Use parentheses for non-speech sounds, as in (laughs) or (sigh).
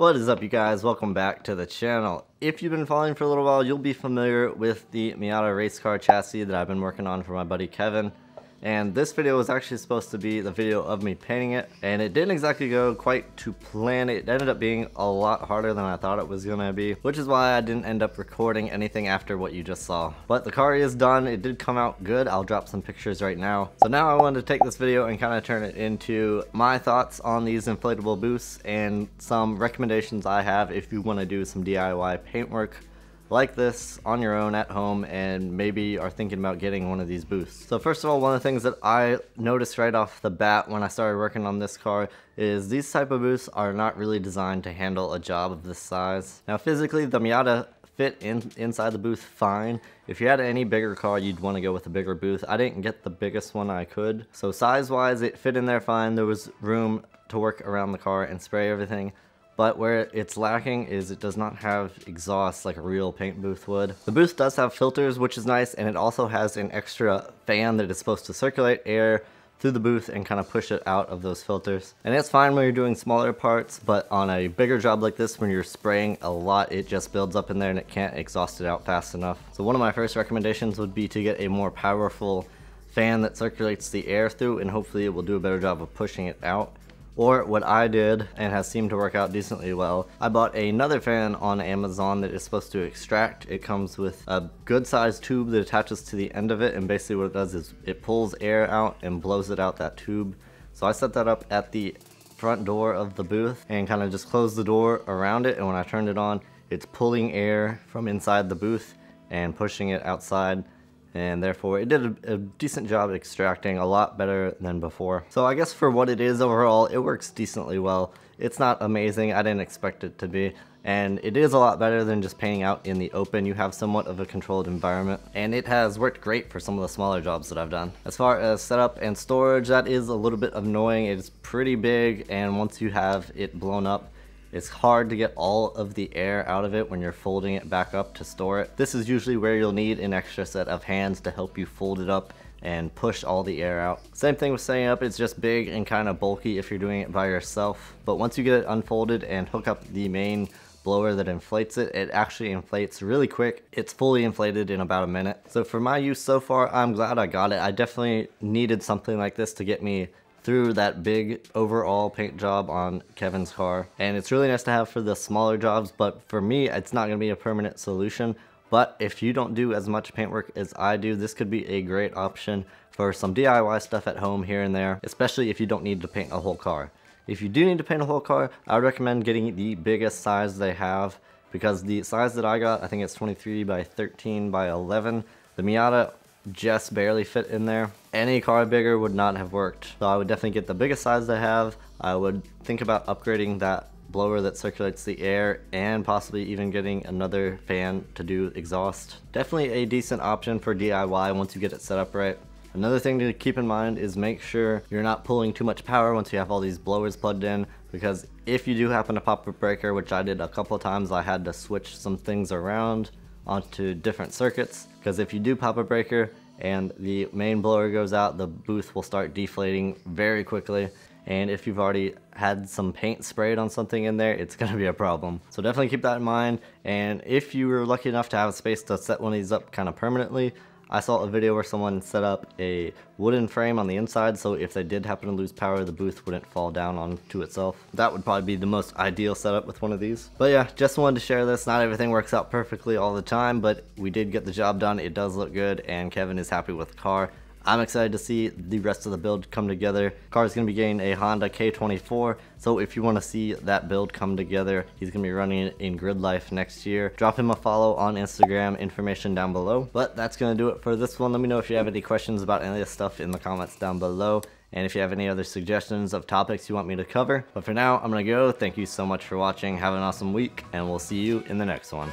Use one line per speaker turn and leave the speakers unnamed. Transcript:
What is up you guys? Welcome back to the channel. If you've been following for a little while, you'll be familiar with the Miata race car chassis that I've been working on for my buddy Kevin. And this video was actually supposed to be the video of me painting it, and it didn't exactly go quite to plan. It ended up being a lot harder than I thought it was gonna be, which is why I didn't end up recording anything after what you just saw. But the car is done, it did come out good. I'll drop some pictures right now. So now I wanted to take this video and kind of turn it into my thoughts on these inflatable boosts and some recommendations I have if you wanna do some DIY paintwork like this on your own at home and maybe are thinking about getting one of these boosts. So first of all, one of the things that I noticed right off the bat when I started working on this car is these type of boosts are not really designed to handle a job of this size. Now physically, the Miata fit in inside the booth fine. If you had any bigger car, you'd want to go with a bigger booth. I didn't get the biggest one I could. So size-wise, it fit in there fine. There was room to work around the car and spray everything but where it's lacking is it does not have exhaust like a real paint booth would. The booth does have filters, which is nice, and it also has an extra fan that is supposed to circulate air through the booth and kind of push it out of those filters. And it's fine when you're doing smaller parts, but on a bigger job like this, when you're spraying a lot, it just builds up in there and it can't exhaust it out fast enough. So one of my first recommendations would be to get a more powerful fan that circulates the air through and hopefully it will do a better job of pushing it out. Or what I did, and has seemed to work out decently well, I bought another fan on Amazon that is supposed to extract. It comes with a good sized tube that attaches to the end of it, and basically what it does is it pulls air out and blows it out that tube. So I set that up at the front door of the booth and kind of just closed the door around it, and when I turned it on, it's pulling air from inside the booth and pushing it outside and therefore it did a, a, decent job extracting a lot better than before. So I guess for what it is overall, it works decently well. It's not amazing, I didn't expect it to be, and it is a lot better than just painting out in the open. You have somewhat of a controlled environment, and it has worked great for some of the smaller jobs that I've done. As far as setup and storage, that is a little bit annoying. It's pretty big, and once you have it blown up, it's hard to get all of the air out of it when you're folding it back up to store it. This is usually where you'll need an extra set of hands to help you fold it up and push all the air out. Same thing with setting up, it's just big and kind of bulky if you're doing it by yourself. But once you get it unfolded and hook up the main blower that inflates it, it actually inflates really quick. It's fully inflated in about a minute. So for my use so far, I'm glad I got it. I definitely needed something like this to get me through that big overall paint job on Kevin's car. And it's really nice to have for the smaller jobs, but for me, it's not gonna be a permanent solution. But if you don't do as much paintwork as I do, this could be a great option for some DIY stuff at home here and there, especially if you don't need to paint a whole car. If you do need to paint a whole car, I would recommend getting the biggest size they have because the size that I got, I think it's 23 by 13 by 11. The Miata just barely fit in there. Any car bigger would not have worked. So I would definitely get the biggest size they have. I would think about upgrading that blower that circulates the air and possibly even getting another fan to do exhaust. Definitely a decent option for DIY once you get it set up right. Another thing to keep in mind is make sure you're not pulling too much power once you have all these blowers plugged in because if you do happen to pop a breaker, which I did a couple times, I had to switch some things around onto different circuits because if you do pop a breaker and the main blower goes out, the booth will start deflating very quickly. And if you've already had some paint sprayed on something in there, it's (laughs) gonna be a problem. So definitely keep that in mind. And if you were lucky enough to have a space to set one of these up kind of permanently, I saw a video where someone set up a wooden frame on the inside so if they did happen to lose power the booth wouldn't fall down onto itself. That would probably be the most ideal setup with one of these. But yeah, just wanted to share this. Not everything works out perfectly all the time but we did get the job done. It does look good and Kevin is happy with the car. I'm excited to see the rest of the build come together. Car is going to be getting a Honda K24, so if you want to see that build come together, he's going to be running it in Grid Life next year. Drop him a follow on Instagram, information down below. But that's going to do it for this one. Let me know if you have any questions about any of this stuff in the comments down below. And if you have any other suggestions of topics you want me to cover. But for now, I'm going to go. Thank you so much for watching. Have an awesome week, and we'll see you in the next one.